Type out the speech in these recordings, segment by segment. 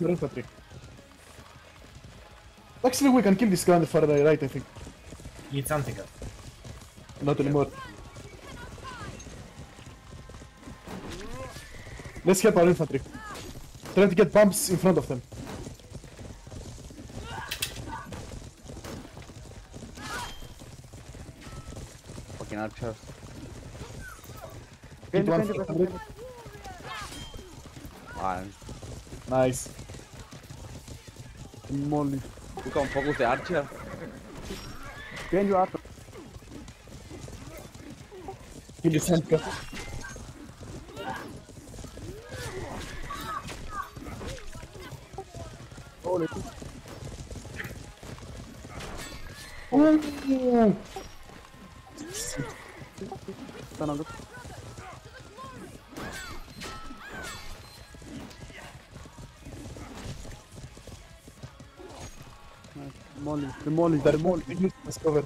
your infantry. Actually, we can kill this guy on the far right, I think. It's Antica. Not anymore. Let's help our infantry. Trying to get bumps in front of them. Fucking archers. Hit one Benji, for Benji, 100. Benji. Nice. Molly. we can focus the archer. Behind you, Arthur. Kill this handcuff. Holy. Ooh. Stun on the. Nice. Molly. The Molly. The Molly. Let's cover.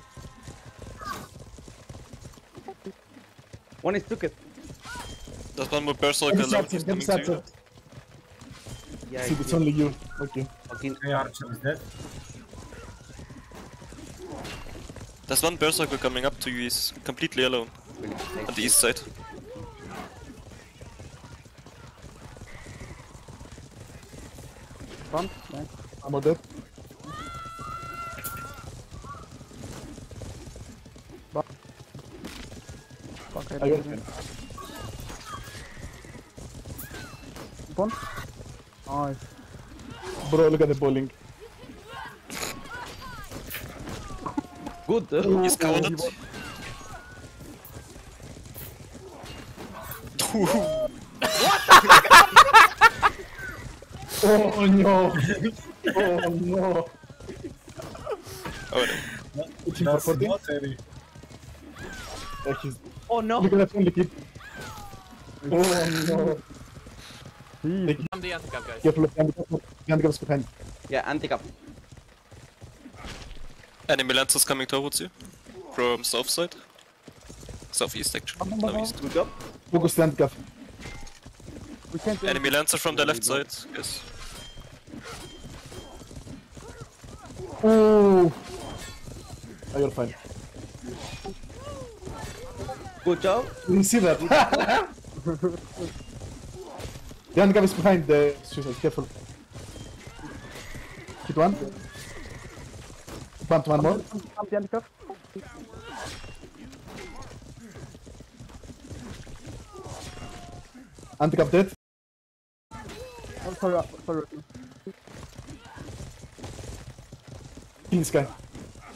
One is took it. There's one more Berserker Get level started, coming get to you. started. Yeah, See, it's only you. Okay. fucking Hey, Archer is dead. There's one Berserker coming up to you, he's completely alone on the east side. Front. Nice. I'm dead. Fuck, I I got to it. One. Nice. Bro, look at the bowling. good. uh, He's covered. Oh no! oh no! Oh no. It's him for That's 40. not heavy. Oh, he's... oh no. Look at that only kid. Oh no! Jeez. I'm the anti-cap guys. Careful of the handicap. The handicap's behind. Yeah, anti-cap. Enemy Lancers coming towards you. From south side. Southeast actually. No east. Good job. Focus the handicap. We. Enemy Lancer from the left side, yes. Oh! Oh, you're fine. Good job. Didn't see that. the handicap is behind the suicide. Careful. Hit one. Bumped one more. Pump the handicap. Handicap dead. Oh, sorry, sorry. Kill this guy.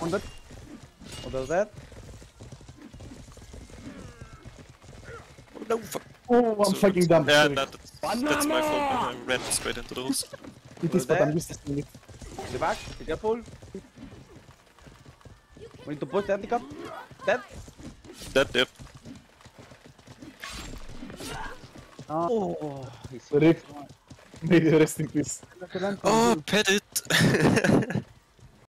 On that. What was that? No, fuck. Oh, I'm So- fucking dumb. Yeah, that, that's my fault. I ran straight into the holes. It is, but I'm used to seeing it. The back. Be careful. We need to push the handicap. Dead. That, yep. Ah, Oh, he's Rick, may you rest in peace. Oh, pet it!